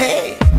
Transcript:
Hey.